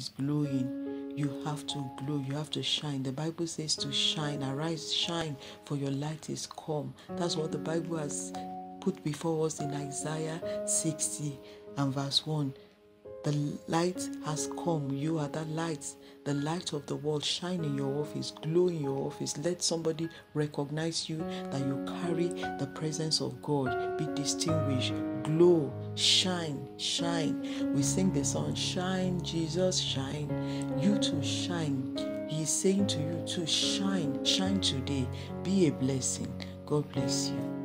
is glowing, you have to glow, you have to shine. The Bible says to shine, arise, shine, for your light is come. That's what the Bible has put before us in Isaiah 60 and verse 1. The light has come. You are that light, the light of the world. Shine in your office, glow in your office. Let somebody recognize you that you carry the presence of God. Be distinguished, glow, shine, shine. We sing the song, Shine, Jesus, shine. You too shine. He is saying to you to shine, shine today. Be a blessing. God bless you.